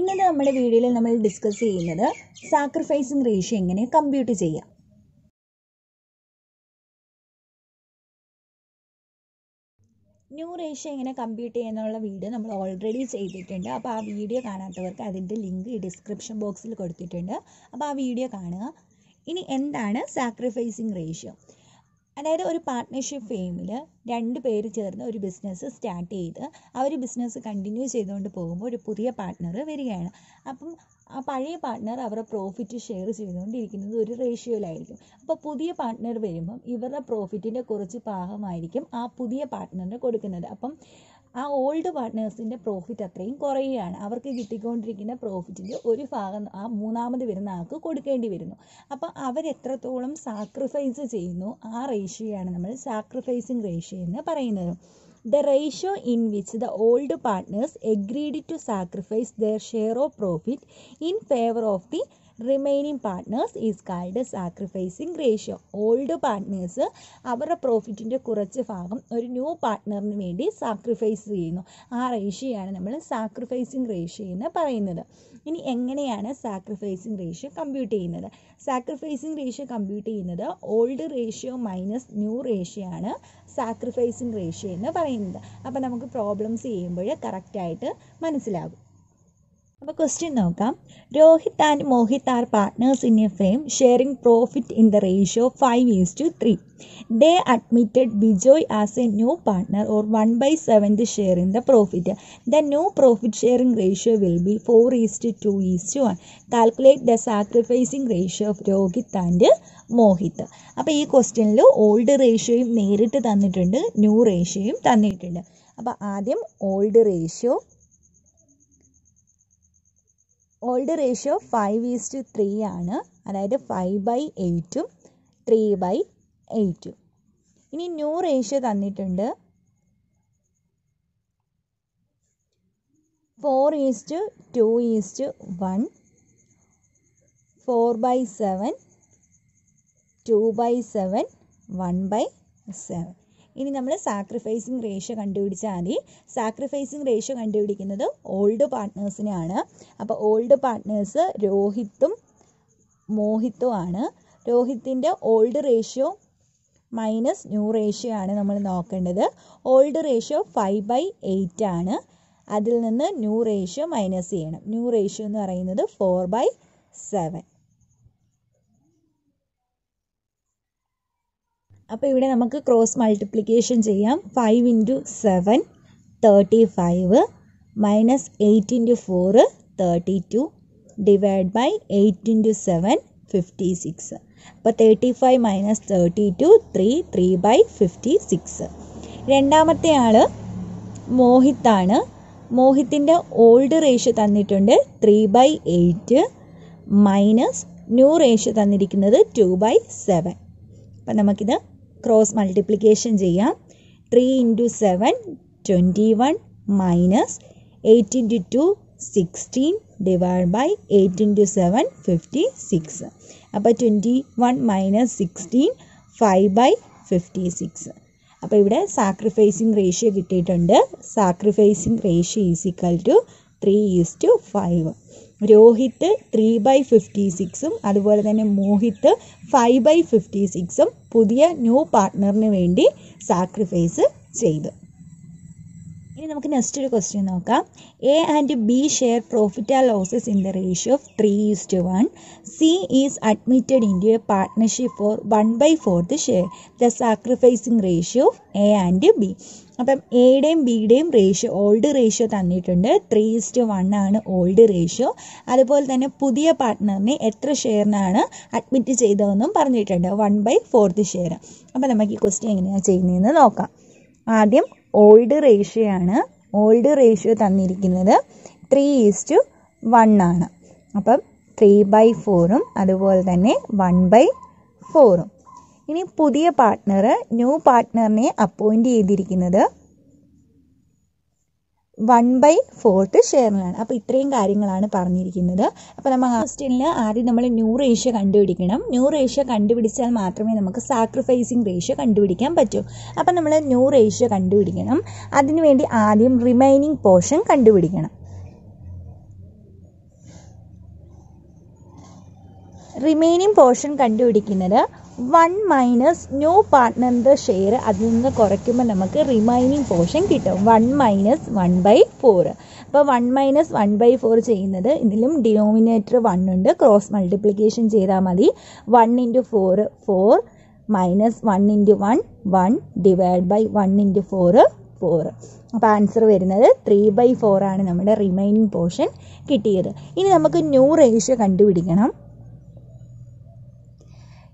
ഇന്നത്തെ നമ്മുടെ വീഡിയോയിൽ നമ്മൾ ഡിസ്കസ് ചെയ്യുന്നത് സാക്രിഫൈസിങ് റേഷ്യോ എങ്ങനെ കമ്പ്യൂട്ട് ചെയ്യാം. ന്യൂ റേഷ്യോ എങ്ങനെ കമ്പ്യൂട്ട് ചെയ്യാന്നുള്ള വീഡിയോ നമ്മൾ ഓൾറെഡി ചെയ്തിട്ടുണ്ട്. അപ്പോൾ ആ വീഡിയോ കാണാത്തവർക്ക് അതിന്റെ ലിങ്ക് ഈ ഡിസ്ക്രിപ്ഷൻ ബോക്സിൽ കൊടുത്തിട്ടുണ്ട്. അപ്പോൾ ആ വീഡിയോ കാണുക. ഇനി എന്താണ് സാക്രിഫൈസിങ് റേഷ്യോ അതായത് ഒരു പാർട്ട്ണർഷിപ്പ് ഫെയിമിൽ രണ്ട് പേര് ചേർന്ന് ഒരു ബിസിനസ് സ്റ്റാർട്ട് ചെയ്ത് അവർ ബിസിനസ് കണ്ടിന്യൂ ചെയ്തുകൊണ്ട് പോകുമ്പോൾ ഒരു പുതിയ പാർട്ട്ണർ വരികയാണ്. അപ്പം ആ പഴയ പാർട്ട്ണർ അവരുടെ പ്രോഫിറ്റ് ഷെയർ ചെയ്തുകൊണ്ടിരിക്കുന്നത് ഒരു റേഷ്യോയിലായിരിക്കും അപ്പോൾ പുതിയ പാർട്ട്ണർ വരുമ്പം ഇവരുടെ പ്രോഫിറ്റിന്റെ കുറച്ച് ഭാഗമായിരിക്കും ആ പുതിയ പാർട്ട്ണറിന് കൊടുക്കുന്നത്. അപ്പം ആ ഓൾഡ് പാർട്ട്നേഴ്സിന്റെ പ്രോഫിറ്റ് അത്രയും കുറയുകയാണ്. അവർക്ക് കിട്ടിക്കൊണ്ടിരിക്കുന്ന പ്രോഫിറ്റിന്റെ ഒരു ഭാഗം ആ മൂന്നാമത് വരുന്ന ആൾക്ക് കൊടുക്കേണ്ടി വരുന്നു. അപ്പോൾ അവരെത്രത്തോളം സാക്രിഫൈസ് ചെയ്യുന്നു ആ റേഷ്യോയാണ് നമ്മൾ സാക്രിഫൈസിങ് റേഷ്യോ എന്ന് പറയുന്നത്. The ratio in which the old partners agreed to sacrifice their share of profit in favour of the remaining partners is called sacrificing ratio old partners അവരുടെ പ്രോഫിറ്റിന്റെ കുറച്ച് ഭാഗം ഒരു ന്യൂ പാർട്ട്ണറിന് വേണ്ടി സാക്രിഫൈസ് ചെയ്യുന്നു. ആ റേഷ്യോയാണ് നമ്മൾ സാക്രിഫൈസിങ് റേഷ്യോ എന്ന് പറയുന്നത്. ഇനി എങ്ങനെയാണ് സാക്രിഫൈസിങ് റേഷ്യോ കമ്പ്യൂട്ട് ചെയ്യുന്നത്? സാക്രിഫൈസിങ് റേഷ്യോ കമ്പ്യൂട്ട് ചെയ്യുന്നത് old ratio minus new ratio ആണ് സാക്രിഫൈസിങ് റേഷ്യോ എന്ന് പറയുന്നത്. അപ്പോൾ നമുക്ക് പ്രോബ്ലംസ് ചെയ്യുമ്പോൾ കറക്റ്റായിട്ട് മനസ്സിലാകും. അപ്പോൾ ക്വസ്റ്റ്യൻ നോക്കാം. Rohit and Mohit are partners in a firm sharing profit in the ratio five is to three they admitted Bijoy as a new partner or one by seventh share in the profit the new profit sharing ratio will be four is to two is to one calculate the sacrificing ratio of Rohit and Mohit അപ്പോൾ ഈ ക്വസ്റ്റ്യനിൽ old റേഷ്യോയും നേരിട്ട് തന്നിട്ടുണ്ട് new റേഷ്യോയും തന്നിട്ടുണ്ട്. അപ്പോൾ ആദ്യം old ratio old ratio five is to three ആണ്. അതായത് ഫൈവ് ബൈ എയ്റ്റും ത്രീ ബൈ എയ്റ്റും ഇനി ന്യൂ റേഷ്യോ തന്നിട്ടുണ്ട്. Four is to two is to one four by seven two by seven one by seven ഇനി നമ്മൾ സാക്രിഫൈസിങ് റേഷ്യോ കണ്ടുപിടിച്ചാൽ മതി. സാക്രിഫൈസിങ് റേഷ്യോ കണ്ടുപിടിക്കുന്നത് ഓൾഡ് പാർട്ട്നേഴ്സിനെയാണ് അപ്പോൾ ഓൾഡ് പാർട്ട്നേഴ്സ് രോഹിത്തും മോഹിത്തും ആണ് രോഹിത്തിന്റെ old ratio minus new ratio ആണ് നമ്മൾ നോക്കേണ്ടത്. Old ratio five by eight ആണ്. അതിൽ നിന്ന് ന്യൂ റേഷ്യോ മൈനസ് ചെയ്യണം. ന്യൂ റേഷ്യോ എന്ന് പറയുന്നത് ഫോർ ബൈ സെവൻ അപ്പോൾ ഇവിടെ നമുക്ക് ക്രോസ് മൾട്ടിപ്ലിക്കേഷൻ ചെയ്യാം. Five into seven thirty five minus eight into four thirty two divide by eight into seven fifty six അപ്പോൾ thirty five minus thirty two three three by fifty six രണ്ടാമത്തെ ആൾ മോഹിത്താണ്. മോഹിത്തിന്റെ old ratio തന്നിട്ടുണ്ട്. Three by eight minus new ratio തന്നിരിക്കുന്നത് two by seven അപ്പം നമുക്കിത് cross multiplication ചെയ്യാം. Three into seven twenty one minus eight into two sixteen divide by eight into seven fifty six അപ്പോൾ twenty one minus sixteen five by fifty six അപ്പോൾ ഇവിടെ sacrificing ratio കിട്ടിയിട്ടുണ്ട്. Sacrificing ratio is equal to three is to five Rohit three by fifty സിക്സും അതുപോലെ തന്നെ Mohit five by fifty സിക്സും പുതിയ new പാർട്ട്ണറിന് വേണ്ടി സാക്രിഫൈസ് ചെയ്തു. ഇനി നമുക്ക് നെക്സ്റ്റ് ഒരു ക്വസ്റ്റ്യൻ നോക്കാം. A and B share profit and losses in the ratio of three is to one C is admitted into a partnership for one by fourth share the sacrificing ratio of A and B അപ്പം എയുടെയും ബിയുടെയും ratio old ratio തന്നിട്ടുണ്ട്. Three is to one ആണ് old ratio അതുപോലെ തന്നെ പുതിയ പാർട്ട്ണറിനെ എത്ര ഷെയറിനാണ് admit ചെയ്തതെന്നും പറഞ്ഞിട്ടുണ്ട്. വൺ ബൈ ഫോർത്ത് ഷെയർ അപ്പം നമുക്ക് ഈ ക്വസ്റ്റ്യൻ എങ്ങനെയാണ് ചെയ്യുന്നതെന്ന് നോക്കാം. ആദ്യം ഓൾഡ് റേഷ്യോ ആണ് ഓൾഡ് റേഷ്യോ തന്നിരിക്കുന്നത് ത്രീ ഈസ് ടു വൺ ആണ്. അപ്പം ത്രീ ബൈ ഫോറും അതുപോലെ തന്നെ വൺ ബൈ ഫോറും ഇനി പുതിയ പാർട്ട്ണർ ന്യൂ പാർട്ട്ണറിനെ അപ്പോയിന്റ് ചെയ്തിരിക്കുന്നത് വൺ ബൈ ഫോർത്ത് ഷെയറിലാണ് അപ്പോൾ ഇത്രയും കാര്യങ്ങളാണ് പറഞ്ഞിരിക്കുന്നത്. അപ്പോൾ നമ്മൾ ഹോസ്റ്റലിൽ ആദ്യം നമ്മൾ ന്യൂ റേഷ്യോ കണ്ടുപിടിക്കണം. ന്യൂ റേഷ്യോ കണ്ടുപിടിച്ചാൽ മാത്രമേ നമുക്ക് സാക്രിഫൈസിങ് റേഷ്യോ കണ്ടുപിടിക്കാൻ പറ്റൂ. അപ്പോൾ നമ്മൾ ന്യൂ റേഷ്യോ കണ്ടുപിടിക്കണം. അതിനുവേണ്ടി ആദ്യം റിമൈനിങ് പോർഷൻ കണ്ടുപിടിക്കണം. റിമൈനിങ് പോർഷൻ കണ്ടുപിടിക്കുന്നത് വൺ മൈനസ് ന്യൂ പാർട്ട്ണറിന്റെ ഷെയർ അതിൽ നിന്ന് കുറയ്ക്കുമ്പോൾ നമുക്ക് റിമൈനിങ് പോർഷൻ കിട്ടും. One minus one by four അപ്പോൾ one minus one by four ചെയ്യുന്നത് ഇതിലും ഡിനോമിനേറ്റർ വൺ ഉണ്ട്. ക്രോസ് മൾട്ടിപ്ലിക്കേഷൻ ചെയ്താൽ മതി. One into four four minus one into one one divide by one into four four അപ്പോൾ answer വരുന്നത് three by four ആണ് നമ്മുടെ റിമൈനിങ് പോർഷൻ കിട്ടിയത്. ഇനി നമുക്ക് ന്യൂ റേഷ്യോ കണ്ടുപിടിക്കണം.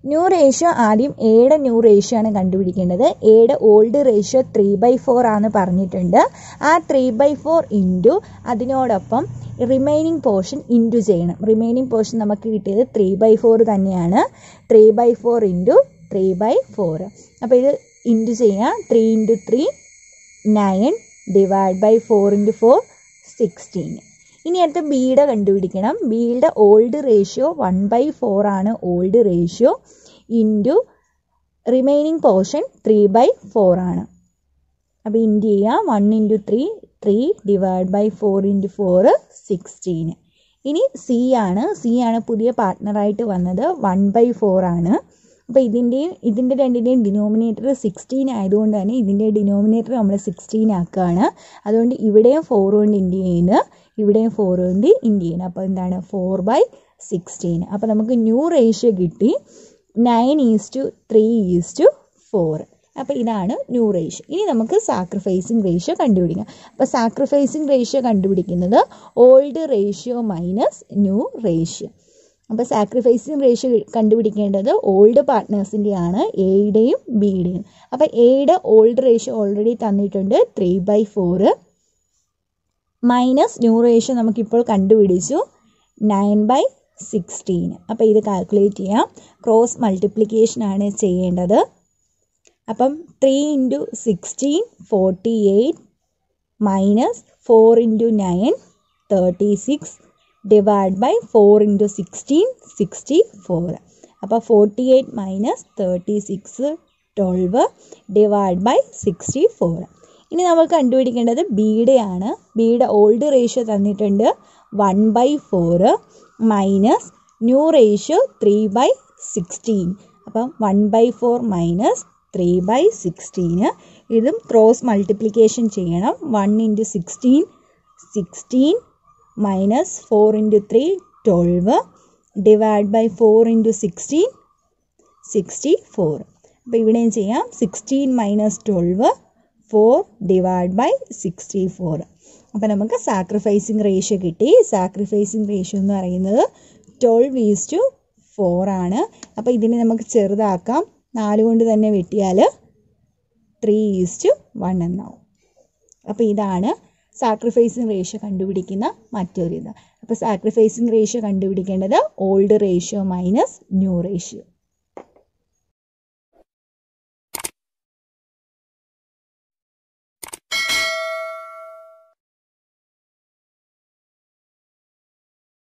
ന്യൂ റേഷ്യോ ആദ്യം എയുടെ ന്യൂ റേഷ്യോ ആണ് കണ്ടുപിടിക്കേണ്ടത്. എയുടെ old ratio three by four ആണ് പറഞ്ഞിട്ടുണ്ട്. ആ ത്രീ ബൈ ഫോർ ഇന്റു അതിനോടൊപ്പം റിമൈനിങ് പോർഷൻ ഇന്റു ചെയ്യണം. റിമൈനിങ് പോർഷൻ നമുക്ക് കിട്ടിയത് ത്രീ ബൈ ഫോർ തന്നെയാണ്. Three by four into three by four അപ്പോൾ ഇത് ഇന്റു ചെയ്യാം. Three into three nine divide by four into four sixteen ഇനി അടുത്ത ബിയുടെ കണ്ടുപിടിക്കണം. ബിയുടെ old ratio one by four ആണ് old ratio into remaining portion three by four ആണ്. അപ്പോൾ ഇന്റു ചെയ്യാം? One into three three divide by four into four sixteen ഇനി സി ആണ്. സി ആണ് പുതിയ പാർട്ട്ണറായിട്ട് വന്നത് വൺ ബൈ ഫോർ ആണ്. അപ്പോൾ ഇതിന്റെയും ഇതിന്റെ രണ്ടിന്റെയും ഡിനോമിനേറ്റർ സിക്സ്റ്റീൻ ആയതുകൊണ്ട് തന്നെ ഇതിന്റെ ഡിനോമിനേറ്റർ നമ്മൾ സിക്സ്റ്റീൻ ആക്കുകയാണ് അതുകൊണ്ട് ഇവിടെയും ഫോർ കൊണ്ട് ഇന്റു ചെയ്യുന്നു? ഇവിടെയും ഫോർ കൊണ്ട് ചെയ്യുന്നു അപ്പോൾ എന്താണ്? ഫോർ ബൈ സിക്സ്റ്റീൻ അപ്പോൾ നമുക്ക് ന്യൂ റേഷ്യോ കിട്ടി. Nine is to three is to four അപ്പോൾ ഇതാണ് ന്യൂ റേഷ്യോ ഇനി നമുക്ക് സാക്രിഫൈസിങ് റേഷ്യോ കണ്ടുപിടിക്കാം. അപ്പോൾ സാക്രിഫൈസിങ് റേഷ്യോ കണ്ടുപിടിക്കുന്നത് old ratio minus new ratio അപ്പോൾ സാക്രിഫൈസിങ് റേഷ്യോ കണ്ടുപിടിക്കേണ്ടത് ഓൾഡ് പാർട്ട്നേഴ്സിന്റെ ആണ് എയുടെയും ബിയുടെയും അപ്പോൾ എയുടെ ഓൾഡ് റേഷ്യോ ഓൾറെഡി തന്നിട്ടുണ്ട് three by four minus new നമുക്കിപ്പോൾ കണ്ടുപിടിച്ചു. നയൻ ബൈ സിക്സ്റ്റീൻ അപ്പോൾ ഇത് കാൽക്കുലേറ്റ് ചെയ്യാം. ക്രോസ് മൾട്ടിപ്ലിക്കേഷൻ ആണ് ചെയ്യേണ്ടത്. അപ്പം three into sixteen forty eight minus four into nine thirty six divide by four into sixteen sixty four അപ്പോൾ forty eight minus thirty six twelve divide by sixty four ഇനി നമ്മൾ കണ്ടുപിടിക്കേണ്ടത് ബിയുടെയാണ് ബിയുടെ ഓൾഡ് റേഷ്യോ തന്നിട്ടുണ്ട്. One by four minus new ratio three by sixteen അപ്പം one by four minus three by sixteen ഇതും cross multiplication ചെയ്യണം. One into sixteen sixteen minus four into three twelve divide by four into sixteen sixty four അപ്പോൾ ഇവിടെയും ചെയ്യാം. Sixteen minus twelve four divide by sixty four അപ്പോൾ നമുക്ക് sacrificing ratio കിട്ടി. Sacrificing ratio എന്ന് പറയുന്നത് ട്വൽവ് ഈസ് ടു ഫോർ ആണ്. അപ്പോൾ ഇതിനെ നമുക്ക് ചെറുതാക്കാം. നാല് കൊണ്ട് തന്നെ വെട്ടിയാൽ ത്രീ ഈസ് ടു വൺ എന്നാവും. അപ്പോൾ ഇതാണ് സാക്രിഫൈസിങ് റേഷ്യോ കണ്ടുപിടിക്കുന്ന മറ്റൊരു ഇത് അപ്പോൾ സാക്രിഫൈസിങ് റേഷ്യോ കണ്ടുപിടിക്കേണ്ടത് old ratio minus new ratio